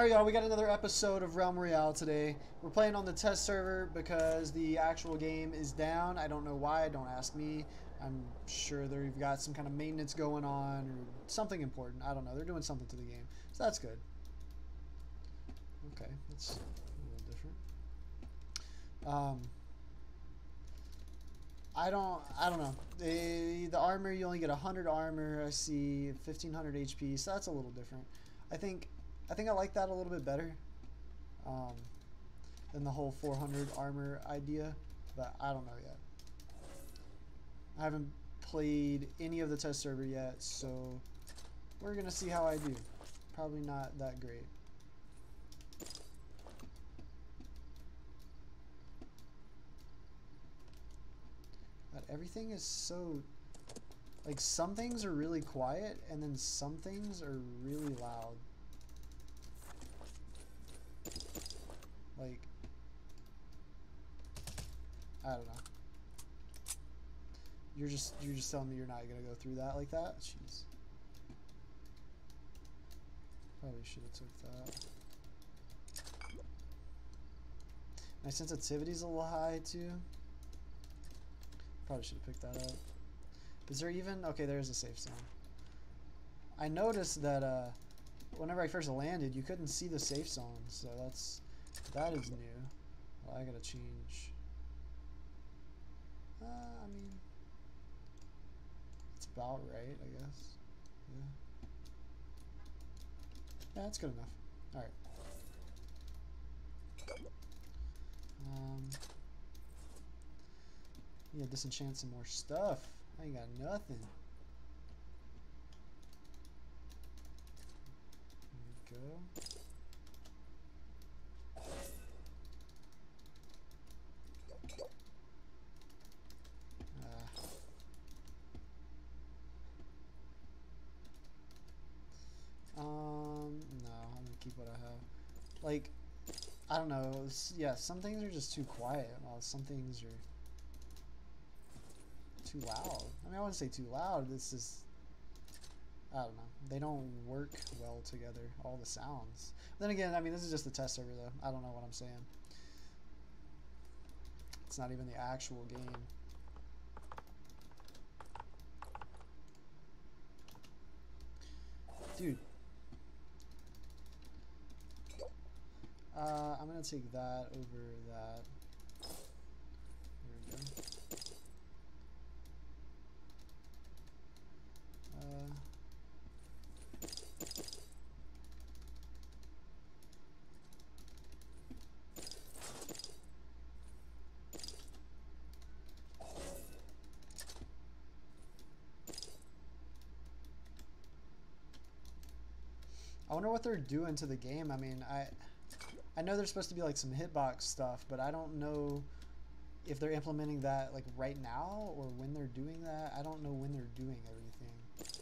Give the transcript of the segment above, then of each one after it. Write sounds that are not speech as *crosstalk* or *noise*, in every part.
Alright, y'all, we got another episode of Realm Royale today. We're playing on the test server because the actual game is down. I don't know why, don't ask me. I'm sure they've got some kind of maintenance going on or something important. I don't know. They're doing something to the game. So that's good. Okay, that's a little different. Um, I don't, I don't know. The, the armor, you only get 100 armor. I see 1500 HP, so that's a little different. I think I think I like that a little bit better um, than the whole 400 armor idea, but I don't know yet. I haven't played any of the test server yet, so we're going to see how I do. Probably not that great. But everything is so... Like, some things are really quiet, and then some things are really loud. Like, I don't know. You're just you're just telling me you're not gonna go through that like that? Jeez. Probably should have took that. My sensitivity's a little high too. Probably should have picked that up. Is there even okay? There's a safe zone. I noticed that uh, whenever I first landed, you couldn't see the safe zone, so that's that is new. Well, I gotta change. Uh, I mean, it's about right, I guess. Yeah. Yeah, that's good enough. Alright. Um, yeah, disenchant some more stuff. I ain't got nothing. There we go. Uh, um, keep what I have. Like, I don't know. Yeah, some things are just too quiet, while some things are too loud. I mean, I wouldn't say too loud. This is, I don't know. They don't work well together, all the sounds. Then again, I mean, this is just the test server, though. I don't know what I'm saying. It's not even the actual game. Dude, Uh, I'm going to take that over that. There we go. Uh, I wonder what they're doing to the game. I mean, I I know there's supposed to be like some hitbox stuff, but I don't know if they're implementing that like right now or when they're doing that. I don't know when they're doing everything.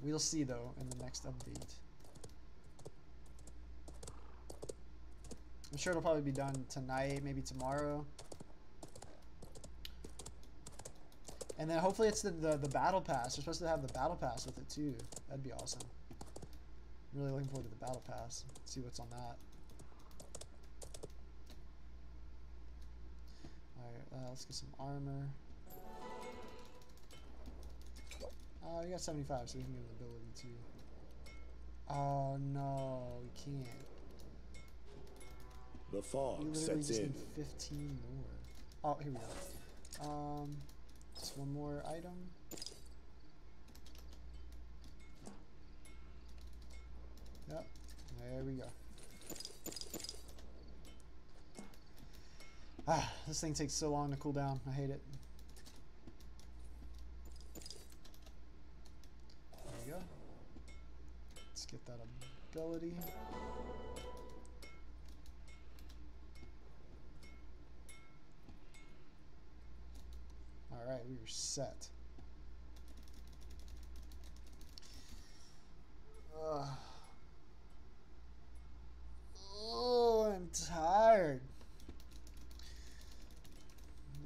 We'll see though in the next update. I'm sure it'll probably be done tonight, maybe tomorrow. And then hopefully it's the, the, the battle pass. They're supposed to have the battle pass with it too. That'd be awesome. I'm really looking forward to the battle pass. See what's on that. Alright, uh, let's get some armor. Oh, you got 75, so we can get an ability too. Oh no, we can't. The fog sets in. 15 more. Oh, here we go. Um, just one more item. Yep, there we go. Ah, this thing takes so long to cool down. I hate it. There we go. Let's get that ability. Set. Ugh. Oh, I'm tired.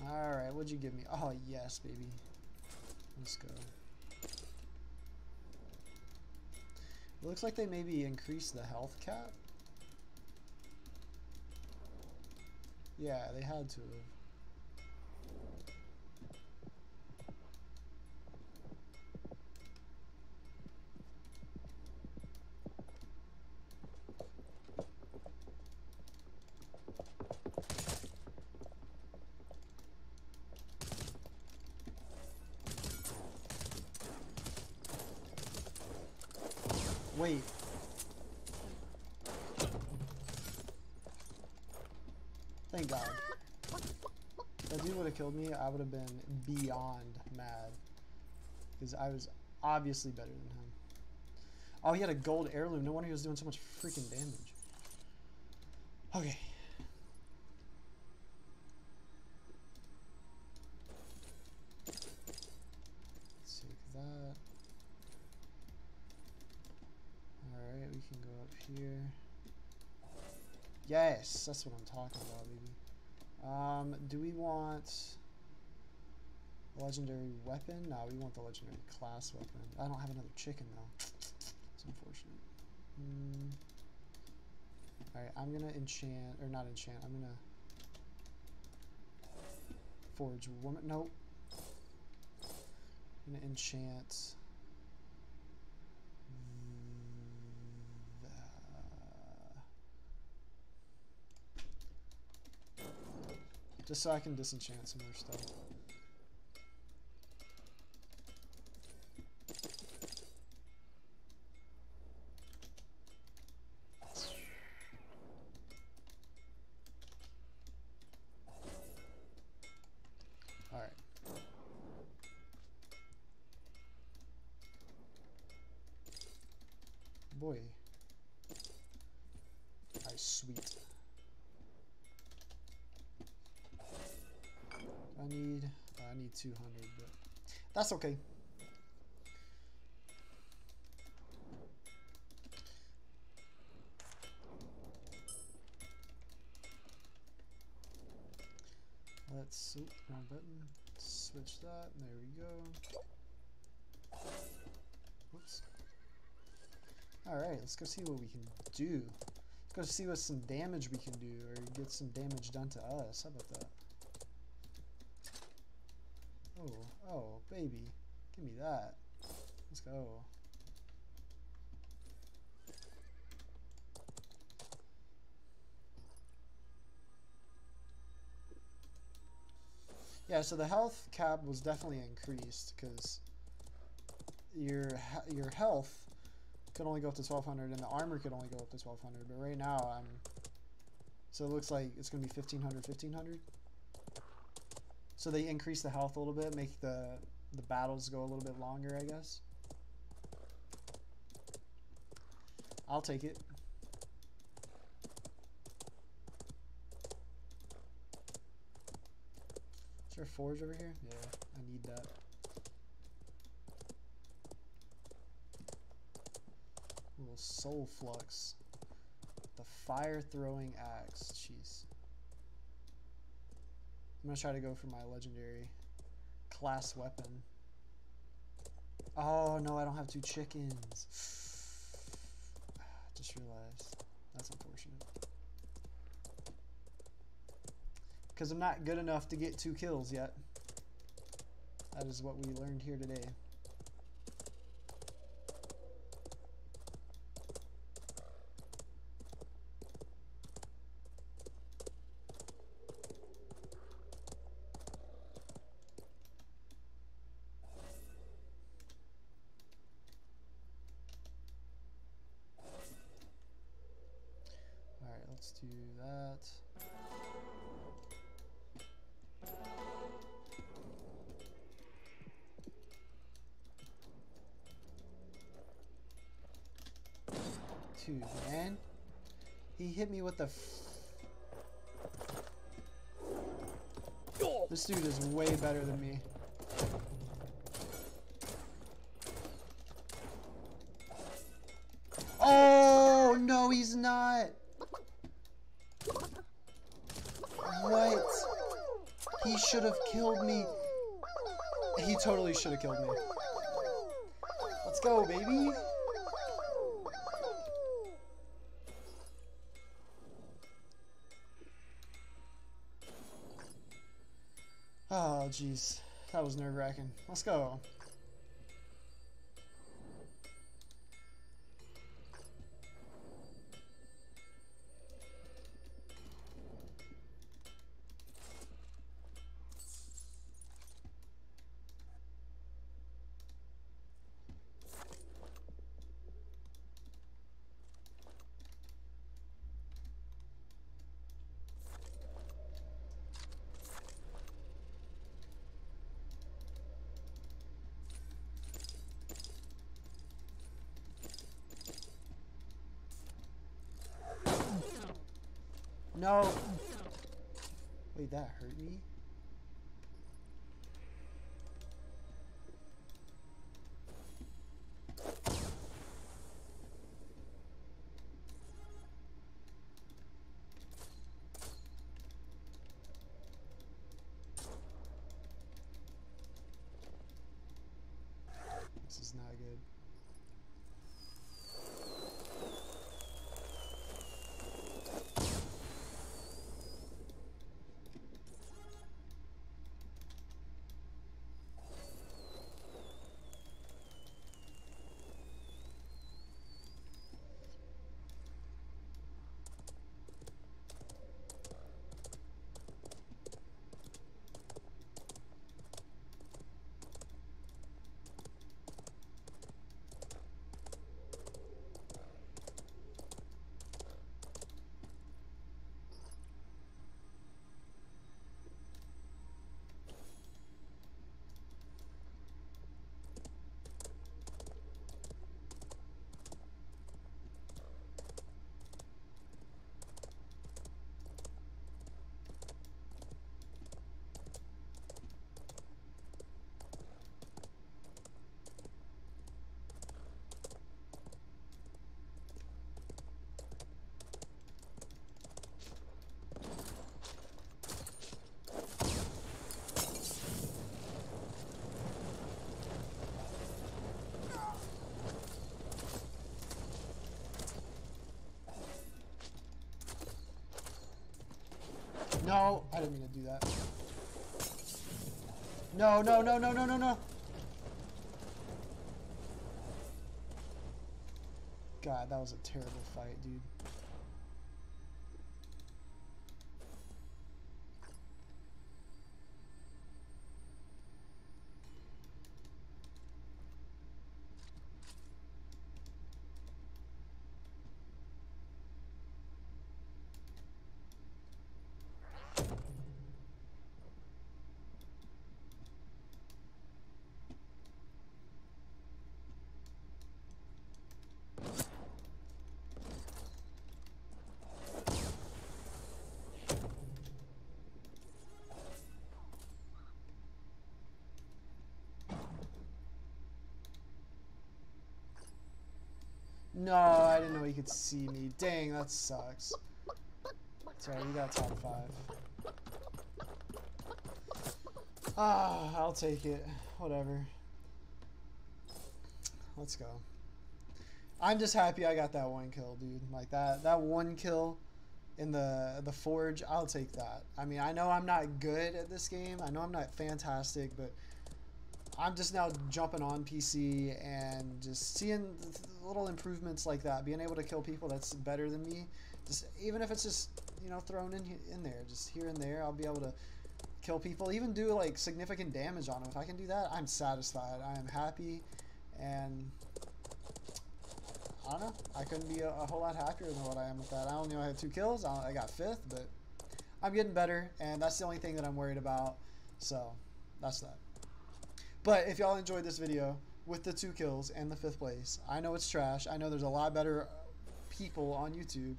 Alright, what'd you give me? Oh, yes, baby. Let's go. It looks like they maybe increased the health cap. Yeah, they had to have. Wait. Thank God. If dude would have killed me, I would have been beyond mad. Because I was obviously better than him. Oh, he had a gold heirloom. No wonder he was doing so much freaking damage. Okay. Let's take that. We can go up here. Yes, that's what I'm talking about, baby. Um, do we want legendary weapon? No, we want the legendary class weapon. I don't have another chicken, though. It's unfortunate. Mm. Alright, I'm gonna enchant, or not enchant, I'm gonna forge woman, nope. I'm gonna enchant Just so I can disenchant some more stuff. 200, but that's okay. Let's oop, wrong button. Switch that. There we go. Whoops. Alright, let's go see what we can do. Let's go see what some damage we can do, or get some damage done to us. How about that? Oh, oh, baby. Give me that. Let's go. Yeah, so the health cap was definitely increased because your your health could only go up to 1200 and the armor could only go up to 1200. But right now I'm so it looks like it's going to be 1500 1500. So they increase the health a little bit, make the the battles go a little bit longer, I guess. I'll take it. Is there a forge over here? Yeah, I need that. little soul flux. The fire throwing axe. Jeez. I'm gonna try to go for my legendary class weapon. Oh no, I don't have two chickens. *sighs* Just realized. That's unfortunate. Because I'm not good enough to get two kills yet. That is what we learned here today. Man. He hit me with the... this dude is way better than me. Oh, no, he's not. What? He should have killed me. He totally should have killed me. Let's go, baby. Oh, jeez. That was nerve wracking. Let's go. No. Wait, that hurt me? This is not good. No, I didn't mean to do that. No, no, no, no, no, no, no. God, that was a terrible fight, dude. No, I didn't know he could see me. Dang, that sucks. Sorry, you got top five. Ah, I'll take it. Whatever. Let's go. I'm just happy I got that one kill, dude. Like that that one kill in the the forge, I'll take that. I mean, I know I'm not good at this game. I know I'm not fantastic, but I'm just now jumping on PC and just seeing little improvements like that, being able to kill people that's better than me. Just even if it's just you know thrown in in there, just here and there, I'll be able to kill people, even do like significant damage on them. If I can do that, I'm satisfied. I am happy, and I don't know. I couldn't be a, a whole lot happier than what I am with that. I only know I had two kills. I, I got fifth, but I'm getting better, and that's the only thing that I'm worried about. So that's that. But if y'all enjoyed this video with the two kills and the fifth place, I know it's trash. I know there's a lot better people on YouTube.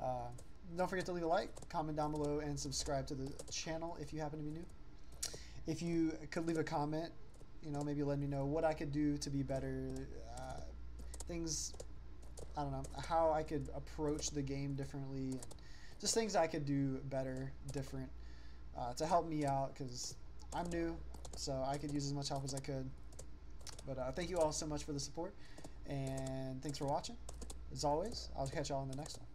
Uh, don't forget to leave a like, comment down below, and subscribe to the channel if you happen to be new. If you could leave a comment, you know, maybe let me know what I could do to be better, uh, things, I don't know, how I could approach the game differently, and just things I could do better, different, uh, to help me out, because I'm new, so I could use as much help as I could. But uh, thank you all so much for the support, and thanks for watching. As always, I'll catch y'all in the next one.